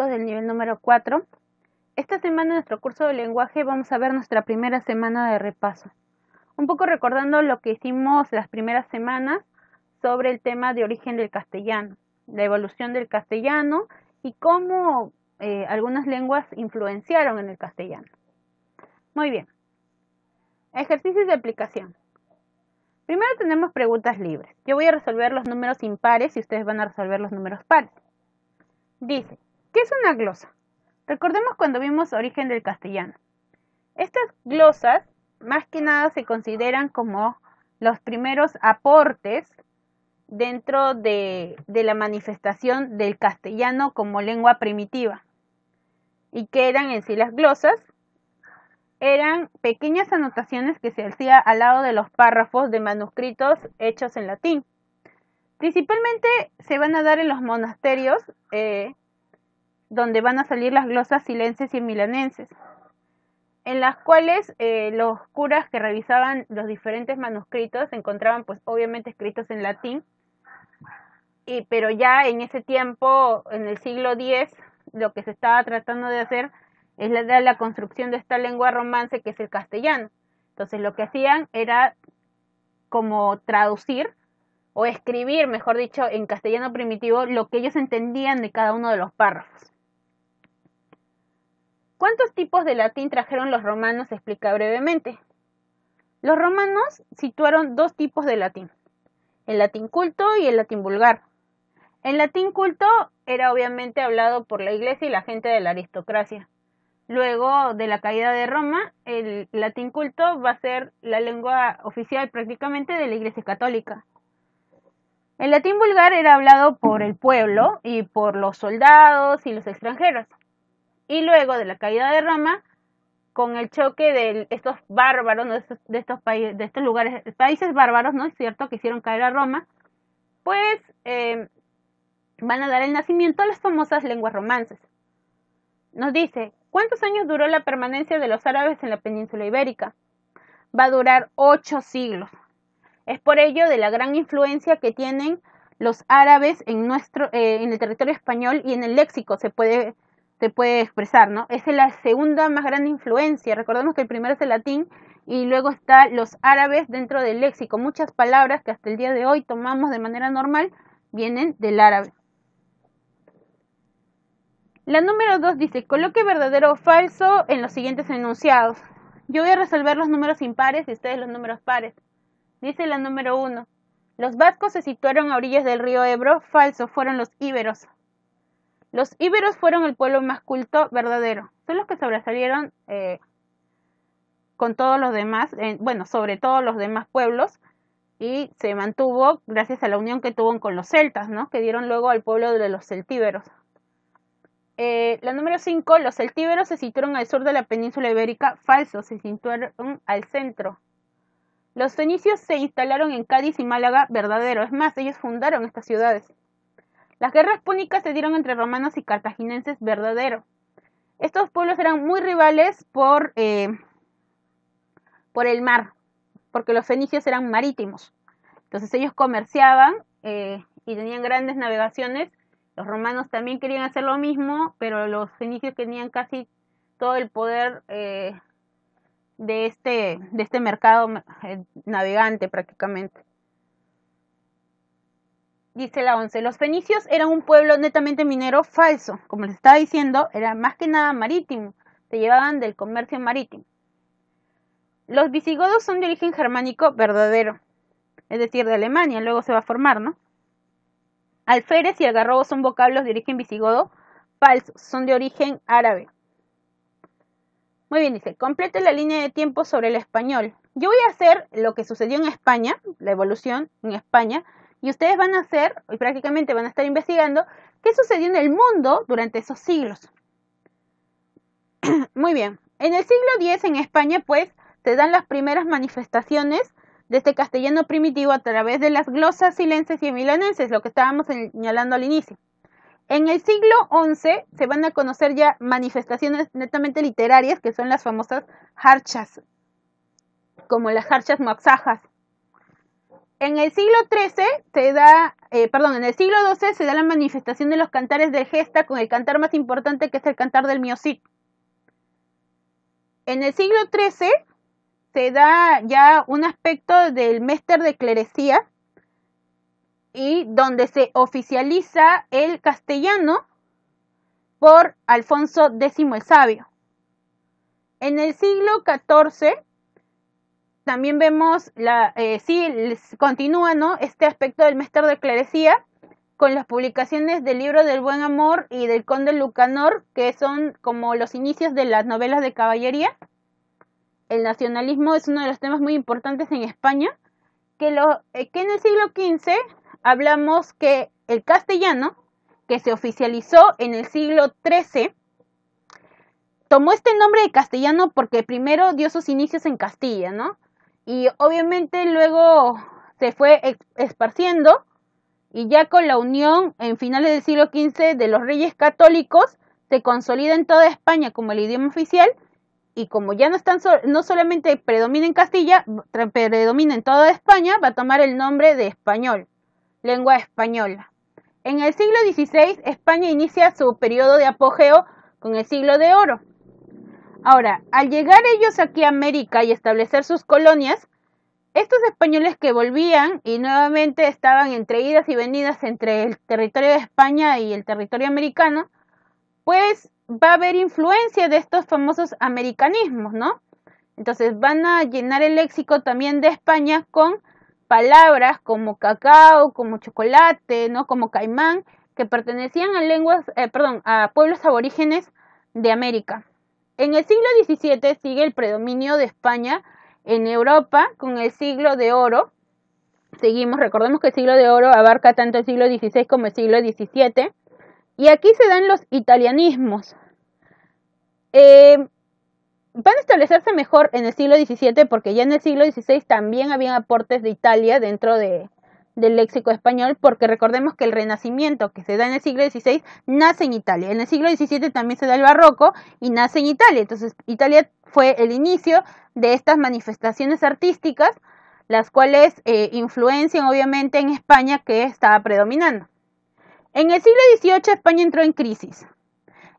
¿qué tal chicos del nivel número 4? Esta semana en nuestro curso de lenguaje vamos a ver nuestra primera semana de repaso. Un poco recordando lo que hicimos las primeras semanas sobre el tema de origen del castellano, la evolución del castellano y cómo eh, algunas lenguas influenciaron en el castellano. Muy bien. Ejercicios de aplicación. Primero tenemos preguntas libres. Yo voy a resolver los números impares y ustedes van a resolver los números pares. Dice, ¿qué es una glosa? Recordemos cuando vimos origen del castellano. Estas glosas más que nada se consideran como los primeros aportes dentro de, la manifestación del castellano como lengua primitiva. ¿Y qué eran en sí las glosas? Eran pequeñas anotaciones que se hacía al lado de los párrafos de manuscritos hechos en latín. Principalmente se van a dar en los monasterios, eh, donde van a salir las glosas silenses y milanenses, en las cuales eh, los curas que revisaban los diferentes manuscritos encontraban, pues obviamente escritos en latín, y, pero ya en ese tiempo, en el siglo X, lo que se estaba tratando de hacer es la, la construcción de esta lengua romance que es el castellano. Entonces lo que hacían era como traducir o escribir, mejor dicho, en castellano primitivo lo que ellos entendían de cada uno de los párrafos. ¿Cuántos tipos de latín trajeron los romanos? Explica brevemente. Los romanos situaron dos tipos de latín, el latín culto y el latín vulgar. El latín culto era obviamente hablado por la iglesia y la gente de la aristocracia. Luego de la caída de Roma, el latín culto va a ser la lengua oficial prácticamente de la iglesia católica. El latín vulgar era hablado por el pueblo y por los soldados y los extranjeros. Y luego de la caída de Roma, con el choque de estos bárbaros, de, estos, países, de estos lugares, países bárbaros, ¿no es cierto?, que hicieron caer a Roma, pues eh, van a dar el nacimiento a las famosas lenguas romances. Nos dice, ¿cuántos años duró la permanencia de los árabes en la península ibérica? Va a durar ocho siglos. Es por ello de la gran influencia que tienen los árabes en nuestro eh, en el territorio español y en el léxico se puede se puede expresar, ¿no? Es la segunda más grande influencia. Recordemos que el primero es el latín y luego está los árabes dentro del léxico. Muchas palabras que hasta el día de hoy tomamos de manera normal vienen del árabe. La número 2 dice, coloque verdadero o falso en los siguientes enunciados. Yo voy a resolver los números impares y ustedes los números pares. Dice la número uno. Los vascos se situaron a orillas del río Ebro. Falso, fueron los íberos. Los íberos fueron el pueblo más culto verdadero. Son los que sobresalieron eh, con todos los demás, bueno, sobre todos los demás pueblos, y se mantuvo gracias a la unión que tuvo con los celtas, ¿no? Que dieron luego al pueblo de los celtíberos. Eh, la número 5, los celtíberos se situaron al sur de la península ibérica. Falso, se situaron al centro. Los fenicios se instalaron en Cádiz y Málaga, verdadero. Es más, ellos fundaron estas ciudades. Las guerras púnicas se dieron entre romanos y cartaginenses, verdadero. Estos pueblos eran muy rivales por, eh, por el mar, porque los fenicios eran marítimos. Entonces ellos comerciaban eh, y tenían grandes navegaciones. Los romanos también querían hacer lo mismo, pero los fenicios tenían casi todo el poder eh, de este, de este mercado eh, navegante prácticamente. Dice la 11, los fenicios eran un pueblo netamente minero falso, como les estaba diciendo, era más que nada marítimo, se llevaban del comercio marítimo. Los visigodos son de origen germánico verdadero, es decir, de Alemania, luego se va a formar, ¿no? Alférez y algarrobo son vocablos de origen visigodo falso, son de origen árabe. Muy bien, dice, complete la línea de tiempo sobre el español. Yo voy a hacer lo que sucedió en España, la evolución en España, y ustedes van a hacer, y prácticamente van a estar investigando, qué sucedió en el mundo durante esos siglos. Muy bien, en el siglo X en España, pues, se dan las primeras manifestaciones de este castellano primitivo a través de las glosas silenses y milanenses, lo que estábamos señalando al inicio. En el siglo XI se van a conocer ya manifestaciones netamente literarias, que son las famosas harchas, como las harchas moaxajas. En el siglo XIII se da eh, perdón, en el siglo XII se da la manifestación de los cantares del gesta con el cantar más importante que es el cantar del miocid. En el siglo XIII se da ya un aspecto del Mester de Clerecía y donde se oficializa el castellano por Alfonso X el Sabio. En el siglo XIV también vemos la, eh, sí, continúa ¿no? este aspecto del Mester de Clerecía con las publicaciones del libro del Buen Amor y del Conde Lucanor, que son como los inicios de las novelas de caballería. El nacionalismo es uno de los temas muy importantes en España, que, lo, eh, que en el siglo XV hablamos que el castellano, que se oficializó en el siglo XIII, tomó este nombre de castellano porque primero dio sus inicios en Castilla, ¿no? Y obviamente luego se fue esparciendo y ya con la unión en finales del siglo XV de los reyes católicos se consolida en toda España como el idioma oficial y como ya no están no solamente predomina en Castilla, predomina en toda España, va a tomar el nombre de español, lengua española. En el siglo XVI España inicia su periodo de apogeo con el siglo de oro. Ahora, al llegar ellos aquí a América y establecer sus colonias, estos españoles que volvían y nuevamente estaban entre idas y venidas entre el territorio de España y el territorio americano, pues va a haber influencia de estos famosos americanismos, ¿no? Entonces van a llenar el léxico también de España con palabras como cacao, como chocolate, ¿no? Como caimán, que pertenecían a lenguas, eh, perdón, a pueblos aborígenes de América. En el siglo XVII sigue el predominio de España en Europa con el siglo de oro. Seguimos, recordemos que el siglo de oro abarca tanto el siglo XVI como el siglo XVII. Y aquí se dan los italianismos. Eh, van a establecerse mejor en el siglo XVII porque ya en el siglo XVI también habían aportes de Italia dentro de, del léxico español, porque recordemos que el renacimiento que se da en el siglo XVI nace en Italia. En el siglo XVII también se da el barroco y nace en Italia. Entonces, Italia fue el inicio de estas manifestaciones artísticas, las cuales eh, influencian obviamente en España que estaba predominando. En el siglo XVIII España entró en crisis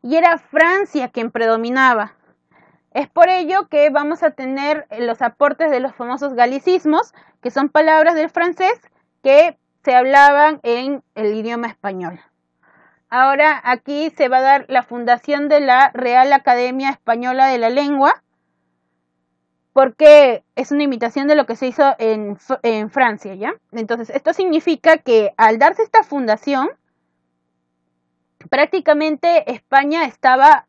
y era Francia quien predominaba. Es por ello que vamos a tener los aportes de los famosos galicismos, que son palabras del francés que se hablaban en el idioma español. Ahora aquí se va a dar la fundación de la Real Academia Española de la Lengua, porque es una imitación de lo que se hizo en, Francia, ¿ya? Entonces, esto significa que al darse esta fundación, prácticamente España estaba,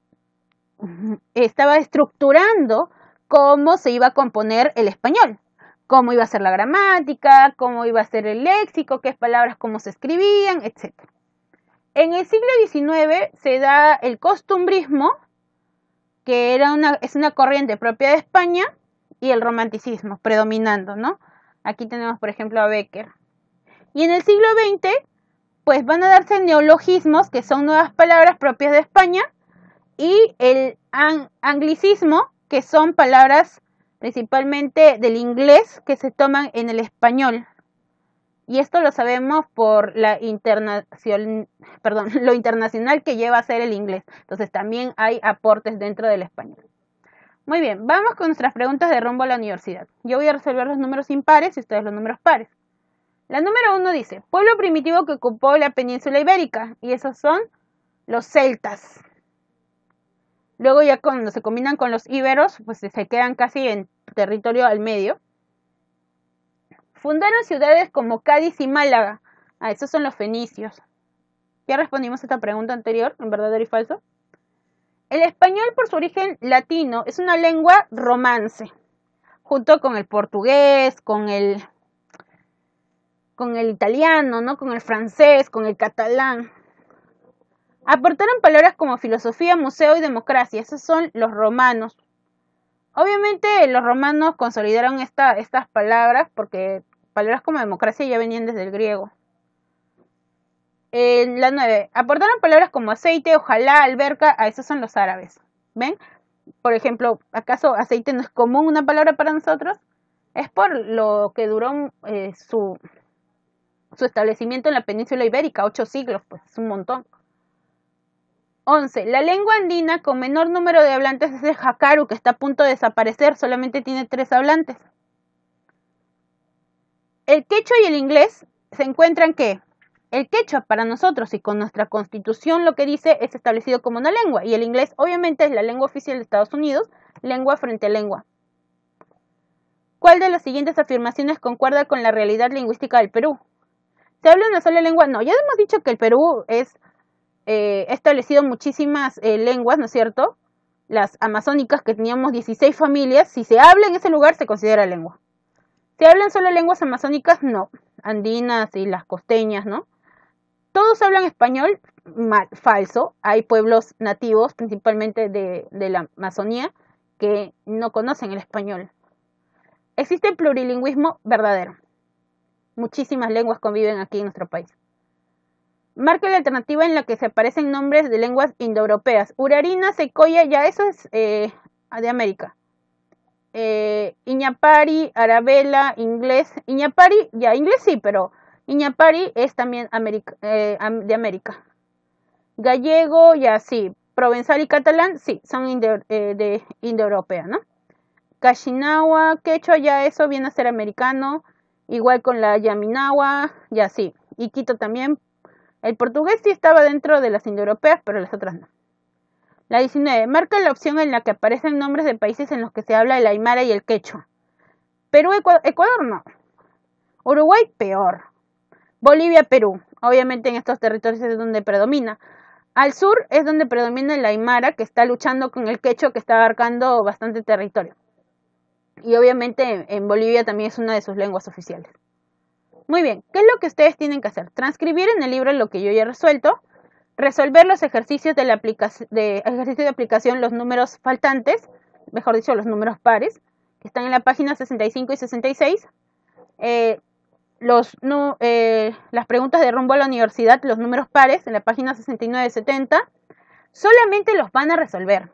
estaba estructurando cómo se iba a componer el español cómo iba a ser la gramática, cómo iba a ser el léxico, qué palabras, cómo se escribían, etc. En el siglo XIX se da el costumbrismo, que era una, es una corriente propia de España, y el romanticismo predominando, ¿no? Aquí tenemos, por ejemplo, a Becker. Y en el siglo XX, pues van a darse neologismos, que son nuevas palabras propias de España, y el anglicismo, que son palabras principalmente del inglés que se toman en el español. Y esto lo sabemos por la perdón, lo internacional que lleva a ser el inglés. Entonces también hay aportes dentro del español. Muy bien, vamos con nuestras preguntas de rumbo a la universidad. Yo voy a resolver los números impares y ustedes los números pares. La número uno dice, pueblo primitivo que ocupó la península ibérica. Y esos son los celtas. Luego ya cuando se combinan con los íberos, pues se quedan casi en territorio al medio. Fundaron ciudades como Cádiz y Málaga. Ah, esos son los fenicios. Ya respondimos a esta pregunta anterior, en verdadero y falso. El español, por su origen latino, es una lengua romance, junto con el portugués, con el, con el italiano, ¿no? con el francés, con el catalán. Aportaron palabras como filosofía, museo y democracia. Esos son los romanos. Obviamente los romanos consolidaron estas palabras porque palabras como democracia ya venían desde el griego. En la 9. Aportaron palabras como aceite, ojalá, alberca. A esos son los árabes. ¿Ven? Por ejemplo, ¿acaso aceite no es común una palabra para nosotros? Es por lo que duró eh, su su establecimiento en la península ibérica, ocho siglos, pues es un montón. 11. La lengua andina con menor número de hablantes es el jacaru, que está a punto de desaparecer, solamente tiene tres hablantes. El quechua y el inglés se encuentran que el quechua para nosotros y con nuestra constitución lo que dice es establecido como una lengua y el inglés obviamente es la lengua oficial de Estados Unidos, lengua frente a lengua. ¿Cuál de las siguientes afirmaciones concuerda con la realidad lingüística del Perú? ¿Se habla una sola lengua? No, ya hemos dicho que el Perú es eh, establecido muchísimas eh, lenguas, ¿no es cierto? Las amazónicas que teníamos 16 familias, si se habla en ese lugar se considera lengua. ¿Se hablan solo lenguas amazónicas? No, andinas y las costeñas, ¿no? Todos hablan español, mal, falso. Hay pueblos nativos, principalmente de, de la Amazonía, que no conocen el español. Existe plurilingüismo verdadero. Muchísimas lenguas conviven aquí en nuestro país. Marca la alternativa en la que se aparecen nombres de lenguas indoeuropeas. Urarina, secoya, ya eso es eh, de América. Eh, Iñapari, Arabela, inglés. Iñapari, ya, inglés sí, pero Iñapari es también eh, de América. Gallego, ya sí. Provenzal y catalán, sí, son de indoeuropea, ¿no? Kashinawa, quechua, ya eso viene a ser americano, igual con la Yaminawa, ya sí, y Quito también. El portugués sí estaba dentro de las indoeuropeas, pero las otras no. La 19. Marca la opción en la que aparecen nombres de países en los que se habla el aymara y el quechua. Perú, Ecuador, no. Uruguay, peor. Bolivia, Perú. Obviamente en estos territorios es donde predomina. Al sur es donde predomina el aymara, que está luchando con el quechua, que está abarcando bastante territorio y obviamente en Bolivia también es una de sus lenguas oficiales. Muy bien, ¿qué es lo que ustedes tienen que hacer? Transcribir en el libro lo que yo ya he resuelto, resolver los ejercicios de, la aplicación, los números faltantes, mejor dicho, los números pares, que están en la página 65 y 66. Eh, los, eh, las preguntas de rumbo a la universidad, los números pares, en la página 69 y 70, solamente los van a resolver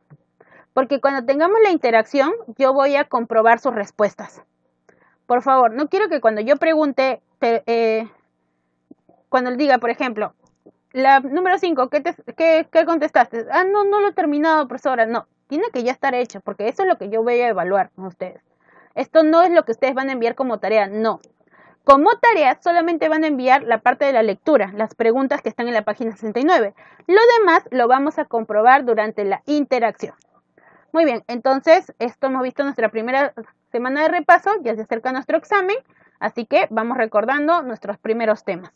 porque cuando tengamos la interacción yo voy a comprobar sus respuestas. Por favor, no quiero que cuando yo pregunte, eh, cuando le diga, por ejemplo, la número 5, ¿qué, ¿qué, contestaste? Ah, no, no lo he terminado, profesora. No, tiene que ya estar hecho, porque eso es lo que yo voy a evaluar con ustedes. Esto no es lo que ustedes van a enviar como tarea, no. Como tarea solamente van a enviar la parte de la lectura, las preguntas que están en la página 69. Lo demás lo vamos a comprobar durante la interacción. Muy bien, entonces esto hemos visto nuestra primera semana de repaso, ya se acerca nuestro examen, así que vamos recordando nuestros primeros temas.